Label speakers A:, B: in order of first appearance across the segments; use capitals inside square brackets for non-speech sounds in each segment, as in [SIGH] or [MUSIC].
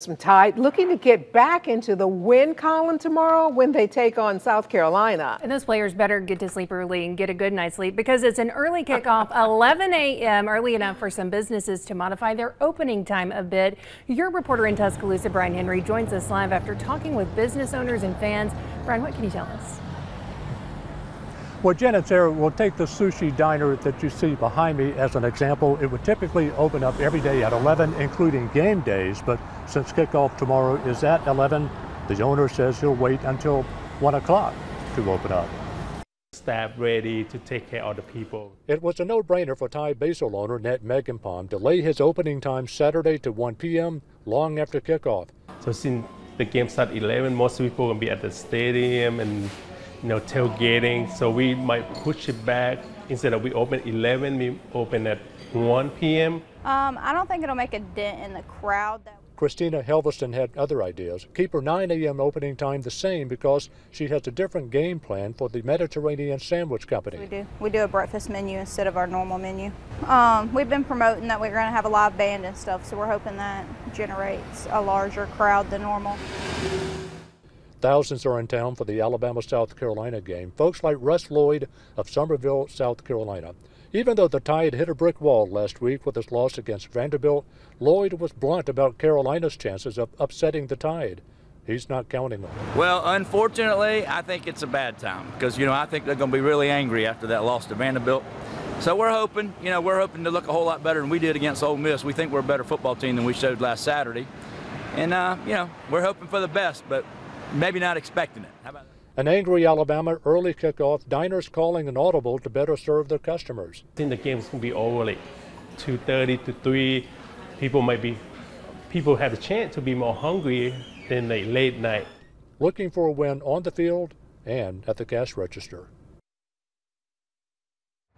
A: Some Tide looking to get back into the win column tomorrow when they take on South Carolina.
B: And those players better get to sleep early and get a good night's sleep because it's an early [LAUGHS] kickoff, 11 a.m., early enough for some businesses to modify their opening time a bit. Your reporter in Tuscaloosa, Brian Henry, joins us live after talking with business owners and fans. Brian, what can you tell us?
C: Well, Janet, Sarah, we'll take the sushi diner that you see behind me as an example. It would typically open up every day at 11, including game days, but since kickoff tomorrow is at 11, the owner says he'll wait until 1 o'clock to open up.
D: Staff ready to take care of the people.
C: It was a no-brainer for Thai Basil owner Nat Meganpalm to delay his opening time Saturday to 1 p.m. long after kickoff.
D: So since the game starts 11, most people will be at the stadium and you know, tailgating. So we might push it back. Instead of we open 11, we open at 1 p.m.
E: Um, I don't think it'll make a dent in the crowd.
C: Christina Helveston had other ideas. Keep her 9 a.m. opening time the same because she has a different game plan for the Mediterranean Sandwich Company.
E: We do. We do a breakfast menu instead of our normal menu. Um, we've been promoting that we're going to have a live band and stuff, so we're hoping that generates a larger crowd than normal.
C: Thousands are in town for the Alabama South Carolina game. Folks like Russ Lloyd of Summerville, South Carolina. Even though the Tide hit a brick wall last week with its loss against Vanderbilt, Lloyd was blunt about Carolina's chances of upsetting the Tide. He's not counting on.
F: Well, unfortunately, I think it's a bad time because, you know, I think they're going to be really angry after that loss to Vanderbilt. So we're hoping, you know, we're hoping to look a whole lot better than we did against Ole Miss. We think we're a better football team than we showed last Saturday. And, uh, you know, we're hoping for the best, but maybe not expecting it. How about?
C: An angry Alabama early kickoff, diners calling an audible to better serve their customers.
D: I think the game's going to be over like 2.30 to 3. People might be, people have a chance to be more hungry than like late night.
C: Looking for a win on the field and at the cash register.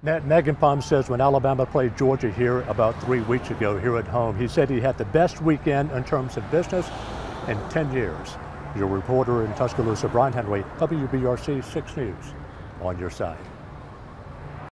C: Nat Meganpalm says when Alabama played Georgia here about three weeks ago here at home, he said he had the best weekend in terms of business in 10 years. Your reporter in Tuscaloosa, Brian Henry, WBRC 6 News, on your side.